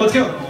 Let's go.